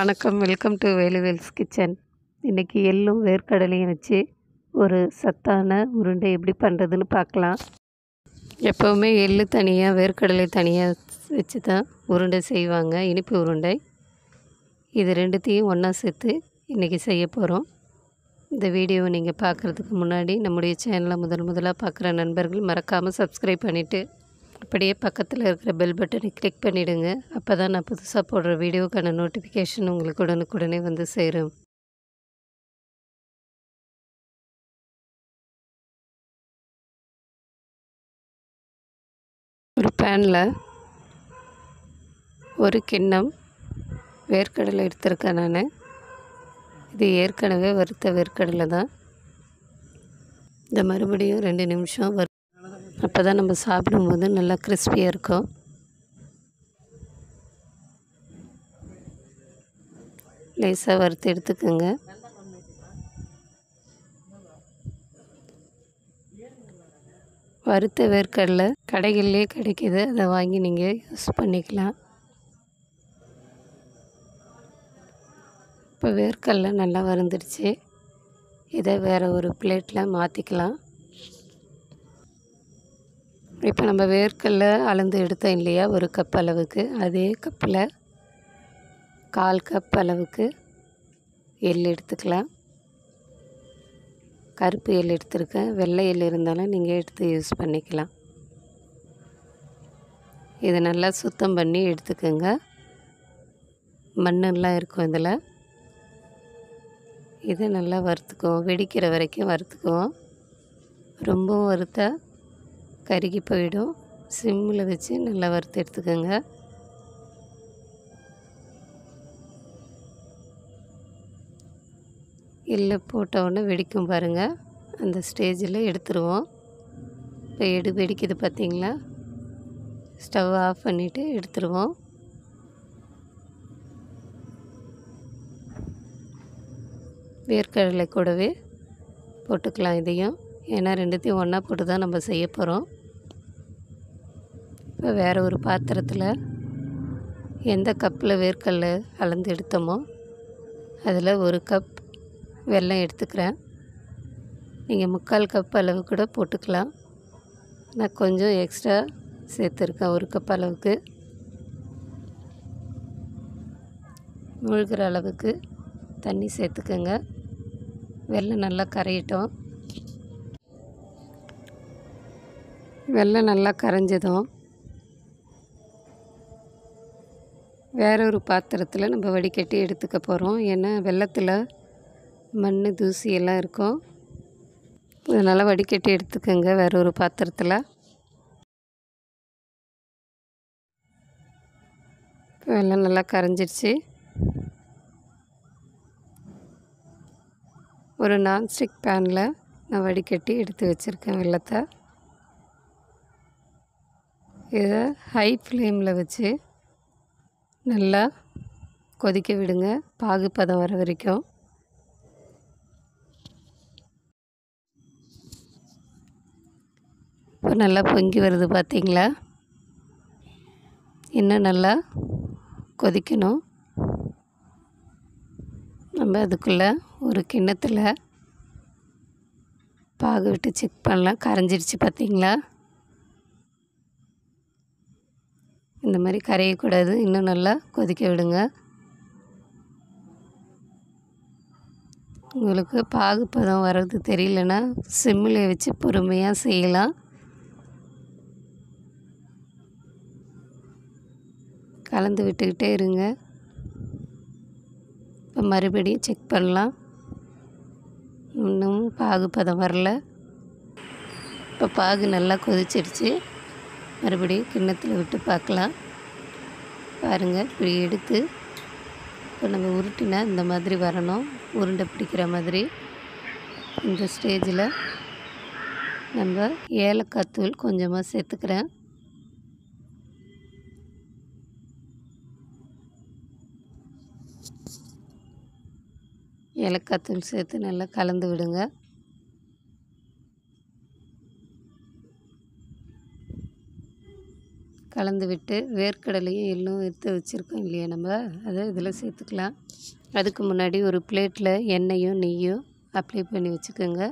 வணக்கம். Welcome to வேலுவேல்ஸ் kitchen இன்றைக்கி எள்ளும் வேர்க்கடலையும் வச்சு ஒரு சத்தான உருண்டை எப்படி பண்ணுறதுன்னு பார்க்கலாம். எப்போவுமே எள்ளு தனியாக வேர்க்கடலை தனியாக வச்சு தான் உருண்டை செய்வாங்க. இனிப்பு உருண்டை. இது ரெண்டுத்தையும் ஒன்றா சேர்த்து இன்றைக்கி செய்ய போகிறோம் இந்த வீடியோவை நீங்கள் பார்க்குறதுக்கு முன்னாடி நம்முடைய சேனலை முதல் முதலாக பார்க்குற நண்பர்கள் மறக்காமல் சப்ஸ்கிரைப் பண்ணிவிட்டு அப்படியே பக்கத்தில் இருக்கிற பெல் பட்டனை கிளிக் பண்ணிவிடுங்க அப்போ தான் நான் புதுசாக போடுற வீடியோக்கான நோட்டிஃபிகேஷன் உங்களுக்கு உடனுக்குடனே வந்து சேரும். ஒரு பேனில் ஒரு கிண்ணம் வேர்க்கடலை எடுத்திருக்கேன் நான். இது ஏற்கனவே வறுத்த வேர்க்கடலை தான் இந்த மறுபடியும் ரெண்டு நிமிஷம் வறு அப்போ தான் நம்ம சாப்பிடும்போது நல்லா கிறிஸ்பியாக இருக்கும். லேசாக வறுத்து எடுத்துக்கோங்க. வறுத்த வேர்க்கடலை கடைகள்லேயே கிடைக்கிது. அதை வாங்கி நீங்கள் யூஸ் பண்ணிக்கலாம். இப்போ வேர்க்கடலை நல்லா வறுந்துடுச்சு. இதை வேறு ஒரு பிளேட்டில் மாற்றிக்கலாம் இப்போ நம்ம வேர்க்கல்ல அளந்து எடுத்தோம் இல்லையா ஒரு கப் அளவுக்கு. அதே கப்பில் கால் கப் அளவுக்கு எள் எடுத்துக்கலாம். கருப்பு எள் எடுத்துருக்கேன். வெள்ளை எள் இருந்தாலும் நீங்கள் எடுத்து யூஸ் பண்ணிக்கலாம். இதை நல்லா சுத்தம் பண்ணி எடுத்துக்கோங்க. மண்ணெல்லாம் இருக்கும் இதில். இதை நல்லா வறுத்துக்குவோம். வெடிக்கிற வரைக்கும் வறுத்துக்குவோம். ரொம்பவும் வறுத்தா கருகி போயிடும். சிம்மில் வச்சு நல்லா வறுத்து எடுத்துக்கோங்க. எள்ளு போட்ட உடனே வெடிக்கும் பாருங்கள் அந்த ஸ்டேஜில் எடுத்துருவோம். இப்போ எடு வெடிக்குது பார்த்திங்களா? ஸ்டவ் ஆஃப் பண்ணிவிட்டு எடுத்துருவோம். வேர்க்கடலை கூடவே போட்டுக்கலாம் இதையும். ஏன்னா ரெண்டுத்தையும் ஒன்றா போட்டு தான் நம்ம செய்ய போகிறோம் இப்போ வேறு ஒரு பாத்திரத்தில் எந்த கப்பில் வேர்க்கடல அளந்து எடுத்தோமோ அதில் ஒரு கப் வெல்லம் எடுத்துக்கிறேன். நீங்கள் முக்கால் கப் அளவு கூட போட்டுக்கலாம். நான் கொஞ்சம் எக்ஸ்ட்ரா சேர்த்துருக்கேன் ஒரு கப் அளவுக்கு. மூழ்கிற அளவுக்கு தண்ணி சேர்த்துக்கோங்க. வெல்லம் நல்லா கரையட்டும். வெள்ளம் நல்லா கரைஞ்சதும் வேறொரு பாத்திரத்தில் நம்ம வடிகட்டி எடுத்துக்க போகிறோம் ஏன்னா வெள்ளத்தில் மண் தூசி எல்லாம் இருக்கும். அதனால் வடிகட்டி எடுத்துக்கோங்க வேற ஒரு பாத்திரத்தில். வெள்ளம் நல்லா கரைஞ்சிருச்சு. ஒரு நான்ஸ்டிக் பேனில் நான் வடிகட்டி எடுத்து வச்சுருக்கேன் வெள்ளத்தை. இதை ஹை ஃப்ளேமில் வச்சு நல்லா கொதிக்க விடுங்க. பாகு பதம் வர வரைக்கும். இப்போ நல்லா பொங்கி வருது பார்த்தீங்களா இன்னும் நல்லா கொதிக்கணும். நம்ம அதுக்குள்ளே ஒரு கிண்ணத்தில் பாகு விட்டு செக் பண்ணலாம். கரைஞ்சிருச்சு பார்த்தீங்களா இந்த மாதிரி கரையக்கூடாது இன்னும் நல்லா கொதிக்க விடுங்க. உங்களுக்கு பாகுப்பதம் வர்றது தெரியலனா சிம்மில் வச்சு பொறுமையாக செய்யலாம். கலந்து விட்டுக்கிட்டே இருங்க. இப்போ மறுபடியும் செக் பண்ணலாம். இன்னும் பாகுப்பதம் வரல. இப்போ பாகு நல்லா கொதிச்சிடுச்சு மறுபடியும் கிண்ணத்தில் விட்டு பார்க்கலாம். பாருங்கள் இப்படி எடுத்து இப்போ நம்ம உருட்டினா இந்த மாதிரி வரணும். உருண்டை பிடிக்கிற மாதிரி. இந்த ஸ்டேஜில் நம்ம ஏலக்காய் தூள் கொஞ்சமாக சேர்த்துக்கிறேன். ஏலக்காய் தூள் சேர்த்து நல்லா கலந்து விடுங்க. கலந்து விட்டு வேர்க்கடலையும் எள்ளும் எடுத்து வச்சுருக்கோம் இல்லையா நம்ம? அதை இதில் சேர்த்துக்கலாம். அதுக்கு முன்னாடி ஒரு பிளேட்டில் எண்ணெயும் நெய்யும் அப்ளை பண்ணி வச்சுக்கோங்க.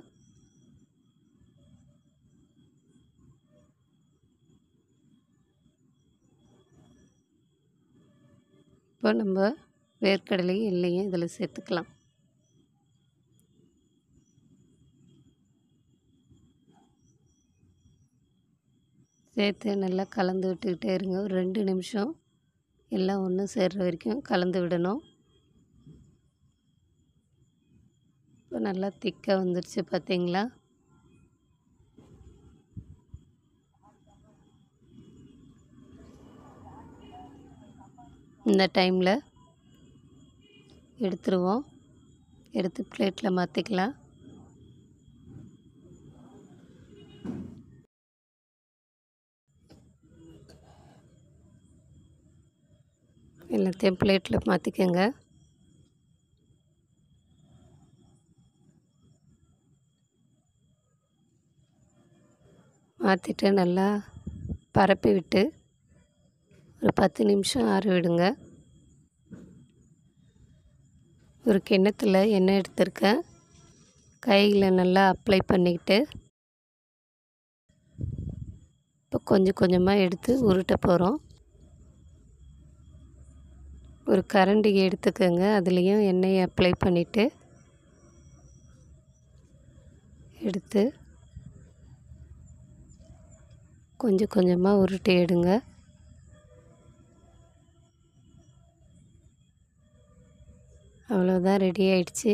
இப்போ நம்ம வேர்க்கடலையும் எள்ளையும் இதில் சேர்த்துக்கலாம். சேர்த்து நல்லா கலந்து விட்டுக்கிட்டே இருங்க. ஒரு ரெண்டு நிமிஷம் எல்லாம் ஒன்று சேர்கிற வரைக்கும் கலந்து விடணும். இப்போ நல்லா திக்காக வந்துருச்சு பார்த்தீங்களா இந்த டைமில் எடுத்துருவோம். எடுத்து பிளேட்டில் மாற்றிக்கலாம் எல்லாத்தையும் பிளேட்டில் மாற்றிக்கோங்க மாற்றிட்டு நல்லா பரப்பி விட்டு ஒரு பத்து நிமிஷம் ஆற விடுங்க. ஒரு கிண்ணத்தில் எண்ணெய் எடுத்திருக்கேன். கையில் நல்லா அப்ளை பண்ணிக்கிட்டு இப்போ கொஞ்சம் கொஞ்சமாக எடுத்து உருட்ட போகிறோம் ஒரு கரண்டி எடுத்துக்கோங்க. அதுலேயும் எண்ணெயை அப்ளை பண்ணிவிட்டு எடுத்து கொஞ்சம் கொஞ்சமாக உருட்டி எடுங்க. அவ்வளோதான் ரெடி ஆயிடுச்சு.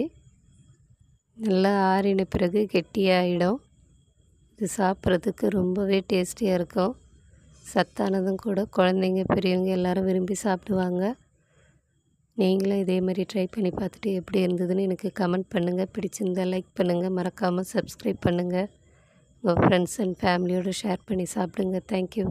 நல்லா ஆறின பிறகு கெட்டியாகிடும் இது சாப்பிட்றதுக்கு ரொம்பவே டேஸ்டியாக இருக்கும். சத்தானதும் கூட குழந்தைங்க பெரியவங்க எல்லோரும் விரும்பி சாப்பிடுவாங்க. நீங்களும் இதே மாதிரி ட்ரை பண்ணி பார்த்துட்டு எப்படி இருந்ததுன்னு எனக்கு கமெண்ட் பண்ணுங்கள் பிடிச்சிருந்தால் லைக் பண்ணுங்கள் மறக்காமல் சப்ஸ்கிரைப் பண்ணுங்கள் உங்கள் ஃப்ரெண்ட்ஸ் அண்ட் ஃபேமிலியோடு ஷேர் பண்ணி சாப்பிடுங்க. தேங்க்யூ